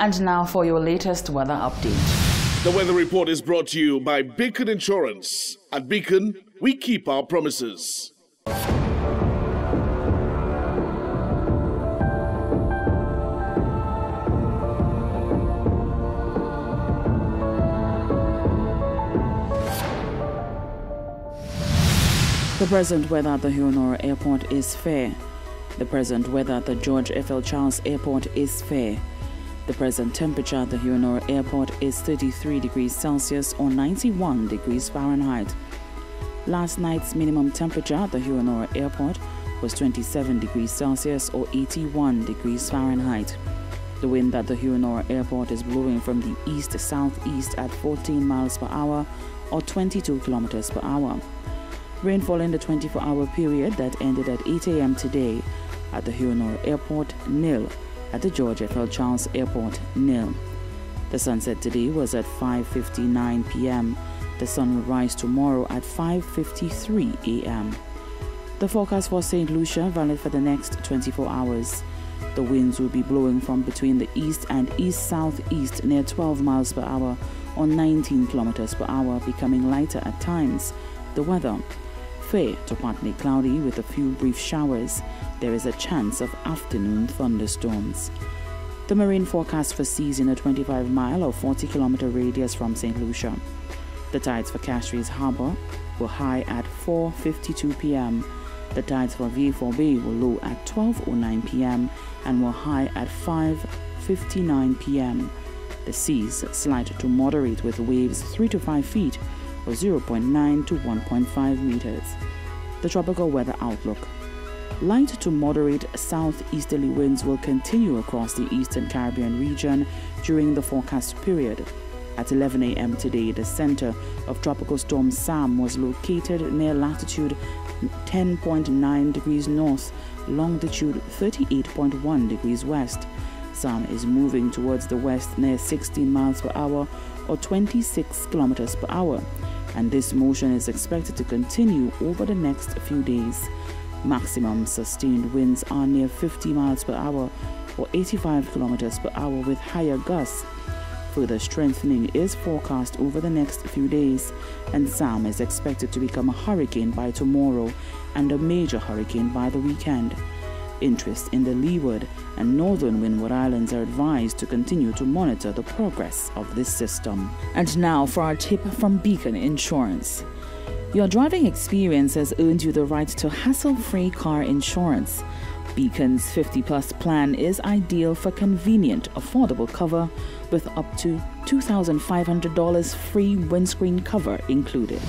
And now for your latest weather update. The weather report is brought to you by Beacon Insurance. At Beacon, we keep our promises. The present weather at the Hewanorra Airport is fair. The present weather at the George F.L. Charles Airport is fair. The present temperature at the Hewanorra Airport is 33 degrees Celsius or 91 degrees Fahrenheit. Last night's minimum temperature at the Hewanorra Airport was 27 degrees Celsius or 81 degrees Fahrenheit. The wind at the Hewanorra Airport is blowing from the east southeast at 14 miles per hour or 22 kilometers per hour. Rainfall in the 24 hour period that ended at 8 a.m. today at the Hewanorra Airport, nil. At the George F.L. Charles Airport, nil. The sunset today was at 5:59 p.m. The sun will rise tomorrow at 5:53 a.m. The forecast for St. Lucia valid for the next 24 hours. The winds will be blowing from between the east and east southeast near 12 miles per hour or 19 kilometers per hour, becoming lighter at times. The weather fair to partly cloudy with a few brief showers. There is a chance of afternoon thunderstorms. The marine forecast for seas in a 25 mile or 40 kilometer radius from St. Lucia. The tides for Castries Harbour were high at 4:52 p.m. The tides for Vieux Bay were low at 12:09 p.m. and were high at 5:59 p.m. The seas slight to moderate with waves 3 to 5 feet or 0.9 to 1.5 meters. The tropical weather outlook. Light to moderate southeasterly winds will continue across the eastern Caribbean region during the forecast period. At 11 a.m. today, the center of Tropical Storm Sam was located near latitude 10.9 degrees north, longitude 38.1 degrees west. Sam is moving towards the west near 16 miles per hour or 26 kilometers per hour, and this motion is expected to continue over the next few days. Maximum sustained winds are near 50 miles per hour or 85 kilometers per hour with higher gusts. Further strengthening is forecast over the next few days, and Sam is expected to become a hurricane by tomorrow and a major hurricane by the weekend. Interests in the Leeward and Northern Windward Islands are advised to continue to monitor the progress of this system. And now for our tip from Beacon Insurance. Your driving experience has earned you the right to hassle free car insurance. Beacon's 50 Plus plan is ideal for convenient, affordable cover with up to $2,500 free windscreen cover included.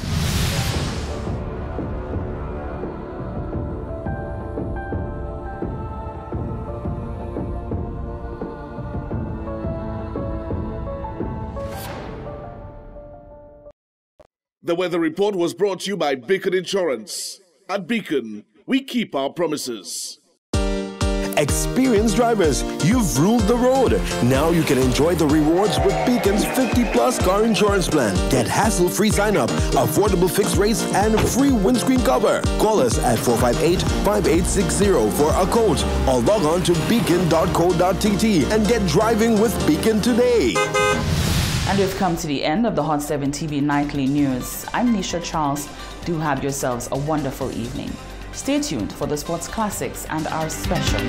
The weather report was brought to you by Beacon Insurance. At Beacon, we keep our promises. Experienced drivers, you've ruled the road. Now you can enjoy the rewards with Beacon's 50 plus car insurance plan. Get hassle free sign up, affordable fixed rates, and free windscreen cover. Call us at 458 5860 for a quote or log on to beacon.co.tt and get driving with Beacon today. And we've come to the end of the Hot 7 TV Nightly News. I'm Nisha Charles. Do have yourselves a wonderful evening. Stay tuned for the sports classics and our special